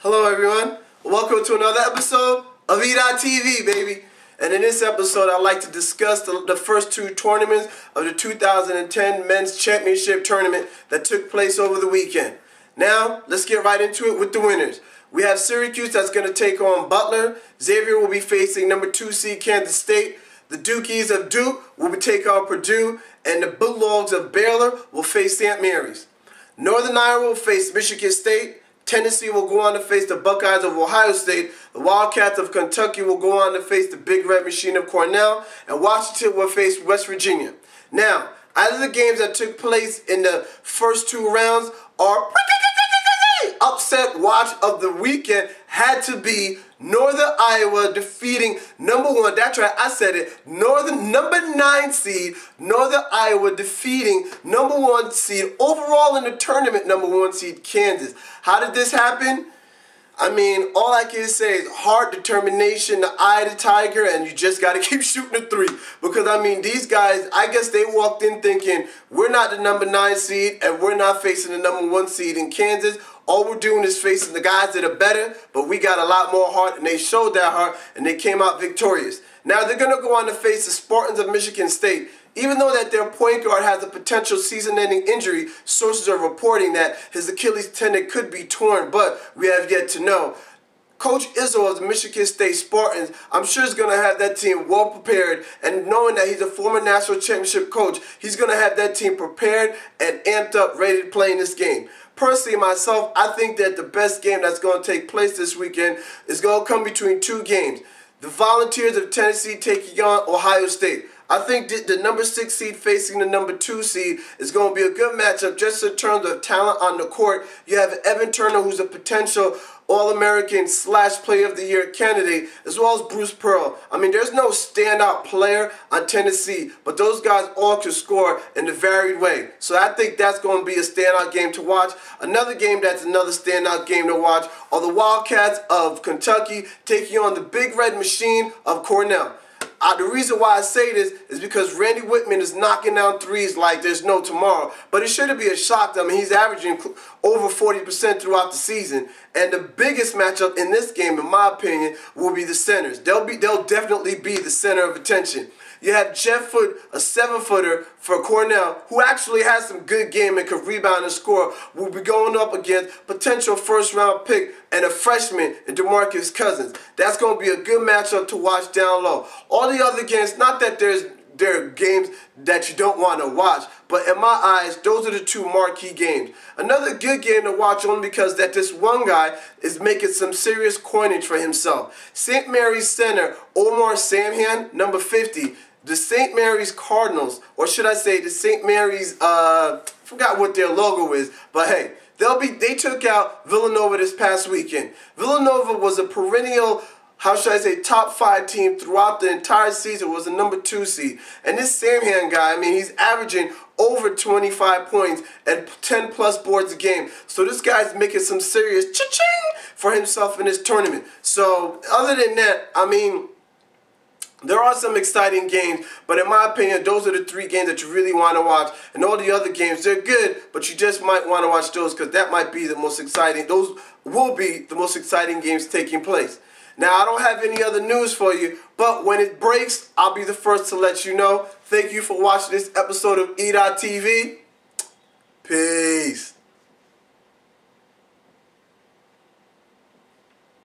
Hello, everyone. Welcome to another episode of E.TV, baby. And in this episode, I'd like to discuss the, the, first two tournaments of the 2010 Men's Championship Tournament that took place over the weekend. Now, let's get right into it with the winners. We have Syracuse that's going to take on Butler. Xavier will be facing number two seed Kansas State. The Dukies of Duke will taking on Purdue. And the Bulldogs of Baylor will face St. Mary's. Northern Iowa will face Michigan State. Tennessee will go on to face the Buckeyes of Ohio State. The Wildcats of Kentucky will go on to face the Big Red Machine of Cornell. And Washington will face West Virginia. Now, out of the games that took place in the first two rounds, our upset watch of the weekend had to be Northern Iowa defeating number one, that's right, I said it, Northern number nine seed, Northern Iowa defeating number one seed overall in the tournament, number one seed Kansas. How did this happen? I mean, all I can say is heart, determination, the eye of the tiger, and you just got to keep shooting the three. Because, I mean, these guys, I guess they walked in thinking, we're not the number nine seed, and we're not facing the number one seed in Kansas. All we're doing is facing the guys that are better, but we got a lot more heart, and they showed that heart, and they came out victorious. Now, they're going to go on to face the Spartans of Michigan State. Even though that their point guard has a potential season-ending injury, sources are reporting that his Achilles tendon could be torn, but we have yet to know. Coach Izzo of the Michigan State Spartans, I'm sure is going to have that team well prepared. And knowing that he's a former national championship coach, he's going to have that team prepared and amped up, ready to play in this game. Personally, myself, I think that the best game that's going to take place this weekend is going to come between two games. The Volunteers of Tennessee taking on Ohio State. I think the number six seed facing the number two seed is going to be a good matchup just in terms of talent on the court. You have Evan Turner, who's a potential All-American slash Player of the Year candidate, as well as Bruce Pearl. I mean, there's no standout player on Tennessee, but those guys all can score in a varied way. So I think that's going to be a standout game to watch. Another game that's another standout game to watch are the Wildcats of Kentucky taking on the Big Red Machine of Cornell. Uh, the reason why I say this is because Randy Wittman is knocking down threes like there's no tomorrow. But it shouldn't be a shock to him. He's averaging over 40% throughout the season. And the biggest matchup in this game, in my opinion, will be the centers. They'll be they'll definitely be the center of attention. You have Jeff Foote, a seven footer for Cornell, who actually has some good game and could rebound and score, We'll be going up against potential first round pick and a freshman in DeMarcus Cousins. That's going to be a good matchup to watch down low. All the other games, not that there's there are games that you don't want to watch. But in my eyes, those are the two marquee games. Another good game to watch only because that this one guy is making some serious coinage for himself. St. Mary's center, Omar Samhan, number 50, the St. Mary's Cardinals, or should I say the St. Mary's, uh, forgot what their logo is, but hey, they'll be, they took out Villanova this past weekend. Villanova was a perennial how should I say, top five team throughout the entire season was the number two seed. And this Samhan guy, I mean, he's averaging over 25 points and 10 plus boards a game. So this guy's making some serious cha-ching for himself in this tournament. So other than that, I mean, there are some exciting games, but in my opinion, those are the three games that you really want to watch. And all the other games, they're good, but you just might want to watch those because that might be the most exciting. Those will be the most exciting games taking place. Now, I don't have any other news for you, but when it breaks, I'll be the first to let you know. Thank you for watching this episode of E.TV. Peace.